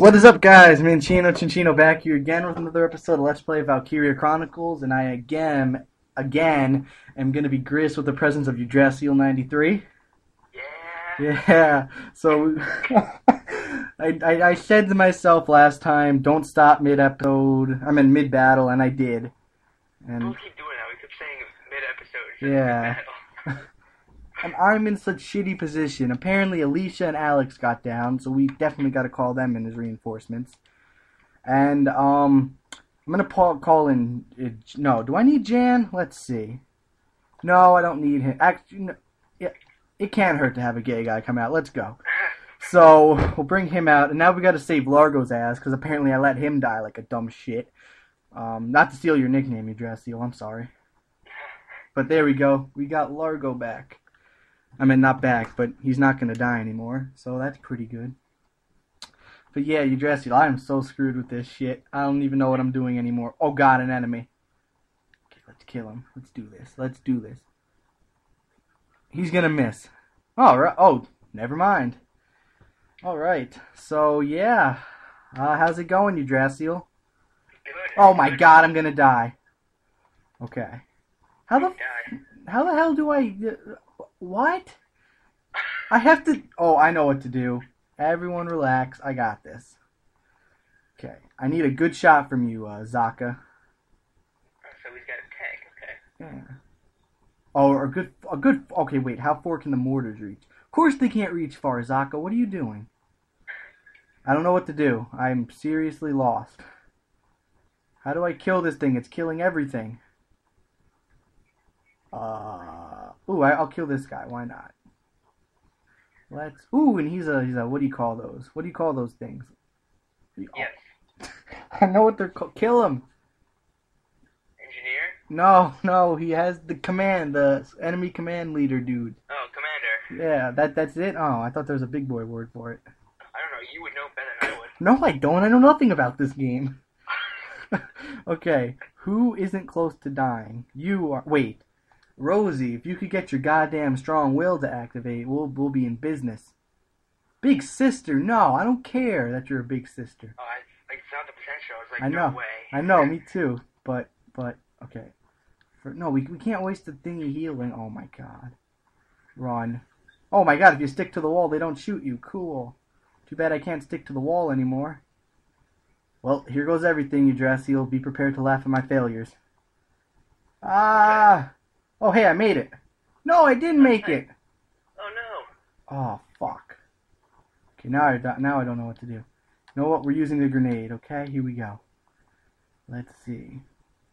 What is up, guys? Minccino Cinccino back here again with another episode of Let's Play Valkyria Chronicles, and I again, again, am going to be graced with the presence of Yggdrassil 93. Yeah. Yeah, so I, I, I said to myself last time, don't stop mid episode, I'm in mid battle, and I did. And We'll keep doing that. We kept saying mid episode. Yeah. and I'm in such shitty position. Apparently, Alicia and Alex got down, so we definitely got to call them in as reinforcements. And um, I'm gonna pa- call in. Uh, no, do I need Jan? Let's see. No, I don't need him. Actually, no, yeah, it can't hurt to have a gay guy come out. Let's go. So we'll bring him out, and now we got to save Largo's ass because apparently I let him die like a dumb shit. Um, not to steal your nickname, you dress. I'm sorry. But there we go. We got Largo back. I mean, not back, but he's not going to die anymore. So that's pretty good. But yeah, you dress I am so screwed with this shit. I don't even know what I'm doing anymore. Oh god, an enemy. Okay, let's kill him. Let's do this. Let's do this. He's going to miss. Oh, right. Oh, never mind. All right. So yeah. Uh, how's it going, Yggdrassil? Oh my god, I'm gonna die. Okay. How the how the hell do I uh, what? I have to Oh, I know what to do. Everyone relax. I got this. Okay. I need a good shot from you, uh, Zaka. Oh, so he's got a tank. Okay. Yeah. Oh, a good a good Okay, wait. How far can the mortars reach? Of course they can't reach far, Zaka. What are you doing? I don't know what to do. I'm seriously lost. How do I kill this thing? It's killing everything. Uh, ooh, I, I'll kill this guy. Why not? Let's. Ooh, and he's a he's a. What do you call those? What do you call those things? Yes. I know what they're called. Kill him. Engineer. No, no, he has the command, the enemy command leader dude. Oh, commander. Yeah, that that's it. Oh, I thought there was a big boy word for it. I don't know. You would know better than I would. No, I don't. I know nothing about this game. okay, who isn't close to dying? You are. Wait, Rosie. If you could get your goddamn strong will to activate, we'll we'll be in business. Big sister? No, I don't care that you're a big sister. Oh, I like the potential. Like, I know. no way. I know, me too. But but okay. For, no, we we can't waste the thingy healing. Oh my god. Run. Oh my god, if you stick to the wall, they don't shoot you. Cool. Too bad I can't stick to the wall anymore. Well, here goes everything, Yggdrassil. Be prepared to laugh at my failures. Ah! Oh, hey, I made it. No, I didn't make it. Oh no. Oh, fuck. Okay, now I, don't- now I don't know what to do. You know what? We're using the grenade, okay? Here we go. Let's see.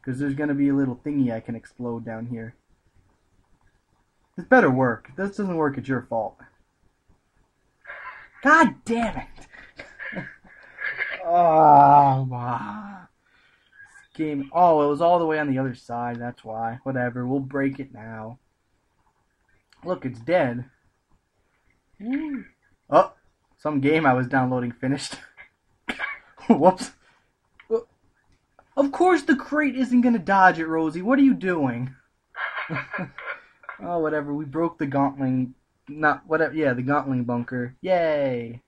Because there's going to be a little thingy I can explode down here. This better work. If this doesn't work, it's your fault. God damn it! oh, my. Game. Oh, it was all the way on the other side. That's why. Whatever. We'll break it now. Look, it's dead. Ooh. Oh, some game I was downloading finished. Whoops. Of course the crate isn't gonna dodge it, Rosie. What are you doing? oh, whatever. We broke the gatling. Not whatever. Yeah, the gatling bunker. Yay!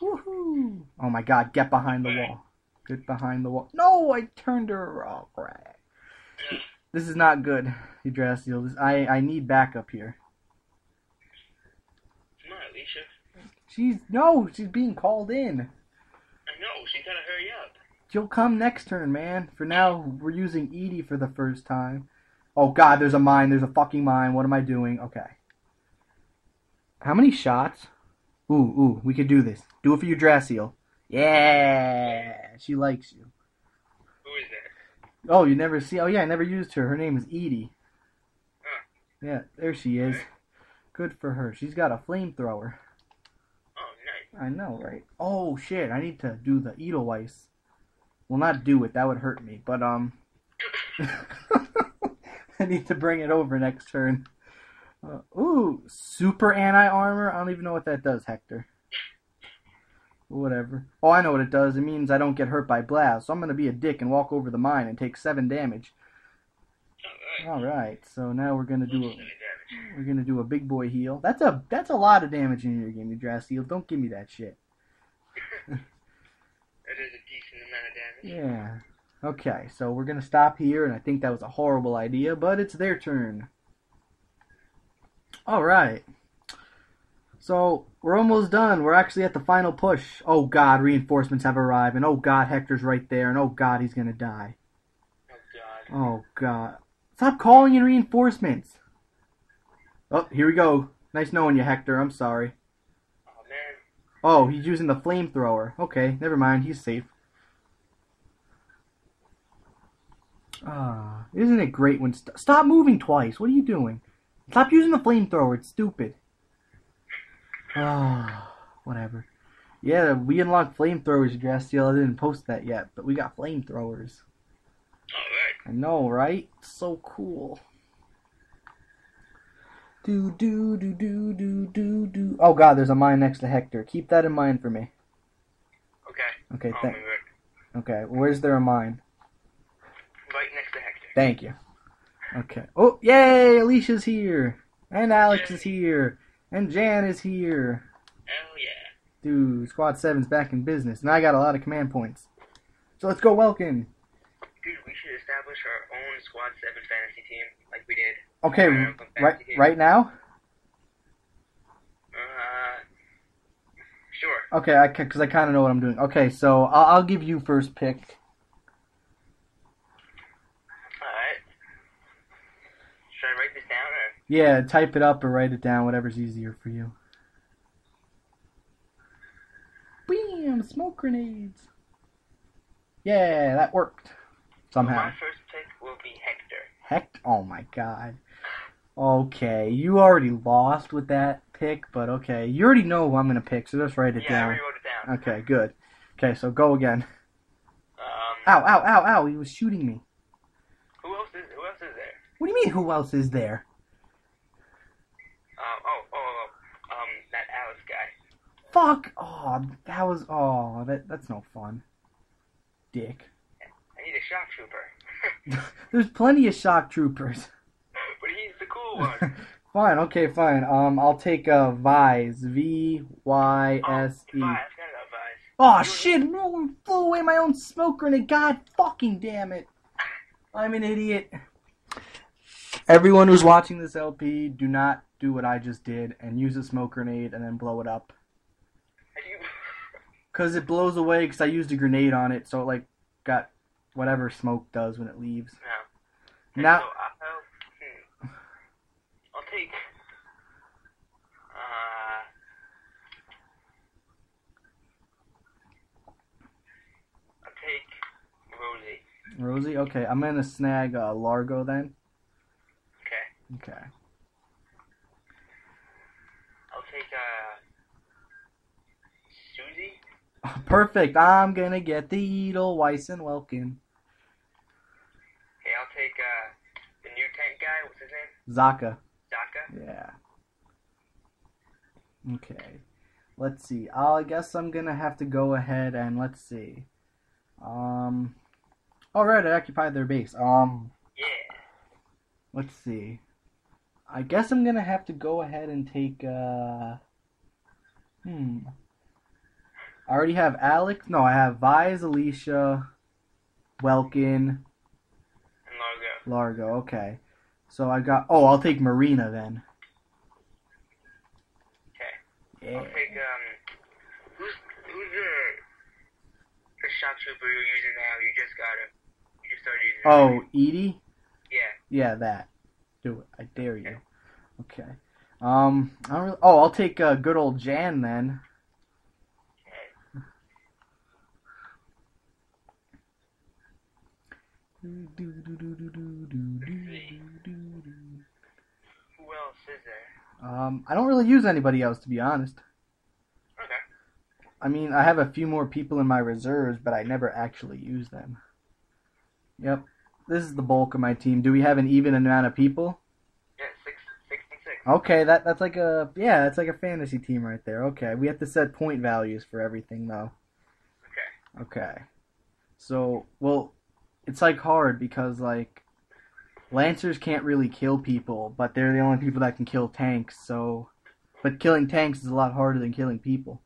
Woohoo! Oh my God! Get behind the wall. Get behind the wall. No, I turned her. Crap! This is not good, Yggdrassil. This- I I need backup here. Come on, Alicia. She's no, she's being called in. I know. She's gotta hurry up. She'll come next turn, man. For now, we're using Edy for the first time. Oh god, there's a mine. There's a fucking mine. What am I doing? Okay. How many shots? Ooh, ooh, we could do this. Do it for Yggdrassil. Yeah, she likes you. Who is that? Oh, you never see? Oh yeah, I never used her. Her name is Edy. Huh. Yeah, there she is. Good for her. She's got a flamethrower. Oh, nice. I know, right? Oh shit! I need to do the Edelweiss. Well, not do it. That would hurt me. But um, I need to bring it over next turn. Uh, ooh, super anti armor. I don't even know what that does, Hector. Whatever. Oh, I know what it does. It means I don't get hurt by blast. So I'm gonna be a dick and walk over the mine and take seven damage. All right. All right. So now we're gonna do a we're gonna do a big boy heal. That's a that's a lot of damage in your game, Yggdrassil. Don't give me that shit. does a decent amount of damage. Yeah. Okay, so we're gonna stop here, and I think that was a horrible idea, but it's their turn. All right. So we're almost done. We're actually at the final push. Oh God, reinforcements have arrived, and oh God, Hector's right there, and oh God, he's gonna die. Oh god. Oh God. Stop calling in reinforcements. Oh, here we go. Nice knowing you, Hector. I'm sorry. Oh man. Oh, he's using the flamethrower. Okay, never mind. He's safe. Ah, isn't it great when st- stop moving twice? What are you doing? Stop using the flamethrower. It's stupid. Ah, whatever. Yeah, we unlocked flamethrowers, Jastiel. I didn't post that yet, but we got flamethrowers. Alright. I know, right? So cool. Do do do do do do do. Oh God, there's a mine next to Hector. Keep that in mind for me. Okay. Okay, thank. Okay, where's there a mine? Right next to Hector. Thank you. Okay. Oh, yay! Alicia's here, and Alex is here, and Jan is here. Hell yeah. Dude, Squad Seven's back in business, and I got a lot of command points. So let's go, Welkin. Dude, we should establish our own Squad 7 fantasy team like we did. Okay, Alright, I'll come right, right now. Uh, sure. Okay, I because I kind of know what I'm doing. Okay, so I'll, I'll give you first pick. Alright. Should I write this down or? Yeah, type it up or write it down, whatever's easier for you. Bam! Smoke grenades. Yeah, that worked somehow. My first pick will be Hector. Hector? oh my god. Okay, you already lost with that pick, but okay, you already know who I'm gonna pick, so just write it yeah, I down. already wrote it down. Okay, good. Okay, so go again. Um, Ow, ow, ow, ow! He was shooting me. who else is who else is there? What do you mean? Who else is there? Um, oh, oh, oh, um, that Alex guy. Fuck! Oh, that was oh, that that's no fun. Dick. I need a shock trooper. There's plenty of shock troopers. but he's the cool one. fine, okay, fine. Um, I'll take uh Vyse. V Y S E. Oh, I forgot about Vyse. Oh shit! No, I blew away my own smoke grenade. God fucking damn it! I'm an idiot. Everyone who's watching this LP, do not do what I just did and use a smoke grenade and then blow it up. How do you? Cause it blows away. Cause I used a grenade on it, so it like got whatever smoke does when it leaves. No. Now, So I'll, hmm. I'll take. Uh. I'll take Rosie. Rosie. Okay, I'm gonna snag uh, Largo then. Okay. I'll take uh. Susie. Perfect. I'm gonna get the Edelweiss and Welkin. Okay, I'll take uh the new tank guy. What's his name? Zaka. Zaka. Yeah. Okay. Let's see. I guess I'm gonna have to go ahead and let's see. Um. All right, I occupied their base. Um. Yeah. Let's see. I guess I'm gonna have to go ahead and take. uh... Hmm. I already have Alex. No, I have Vyse, Alicia, Welkin, And Largo. Largo. Okay. So I got. Oh, I'll take Marina then. Okay. Yeah. I'll take um. Who's who's the the shock trooper you're using now? You just got him. You just started using. Oh? Edy. Yeah. Yeah, that. Do it. I dare you. Okay. Um. I don't really. Oh, I'll take uh, good old Jan then. Okay. Who else is there? Um, I don't really use anybody else to be honest. Okay. I mean, I have a few more people in my reserves, but I never actually use them. Yep. This is the bulk of my team. Do we have an even amount of people? Yeah, six, six and six. Okay, that that's like a yeah, that's like a fantasy team right there. Okay, we have to set point values for everything though. Okay. Okay. So, well, it's like hard because like lancers can't really kill people, but they're the only people that can kill tanks. So, but killing tanks is a lot harder than killing people.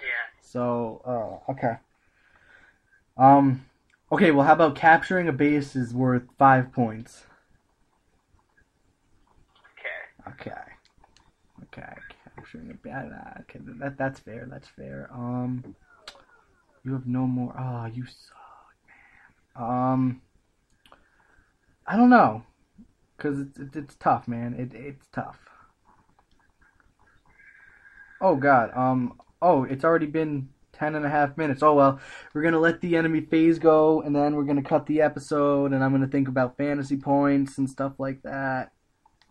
Yeah. So, uh, okay. Um, okay, well, how about capturing a base is worth five points? Okay. Okay. Okay, capturing a base. Okay, that that's fair. That's fair. Um, you have no more. Oh, you suck, man. Um, I don't know, cause it's it's, it's tough, man. It it's tough. Oh God. Um. Oh, it's already been ten and a half minutes. Oh well, we're gonna let the enemy phase go, and then we're gonna cut the episode, and I'm gonna think about fantasy points and stuff like that.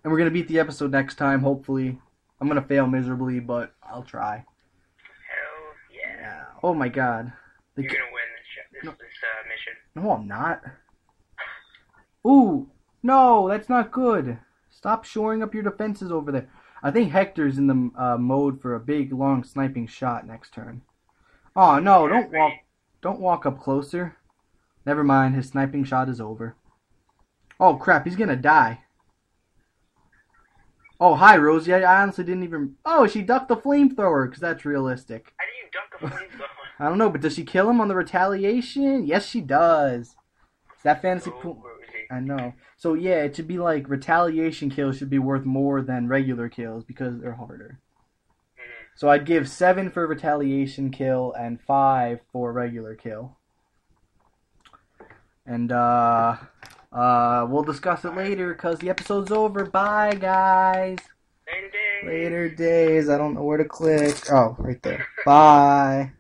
And we're gonna beat the episode next time, hopefully. I'm gonna fail miserably, but I'll try. Hell yeah. Yeah. Oh my God. The You're ca- gonna win this this, No. this uh, mission. no, I'm not. Ooh, no, that's not good. Stop shoring up your defenses over there. I think Hector's in the uh, mode for a big, long sniping shot next turn. Oh no! Don't walk. Don't walk up closer. Never mind. His sniping shot is over. Oh crap! He's gonna die. Oh hi Rosie. I honestly didn't even. Oh, she ducked the flamethrower because that's realistic. How do you duck a flamethrower? I don't know, but does she kill him on the retaliation? Yes, she does. Is that fantasy oh, pool? I know. So yeah, it should be like retaliation kills should be worth more than regular kills because they're harder. So I'd give seven for retaliation kill and five for regular kill. And uh, uh, we'll discuss it later because the episode's over. Bye, guys. Later days. Later days. I don't know where to click. Oh, right there. Bye.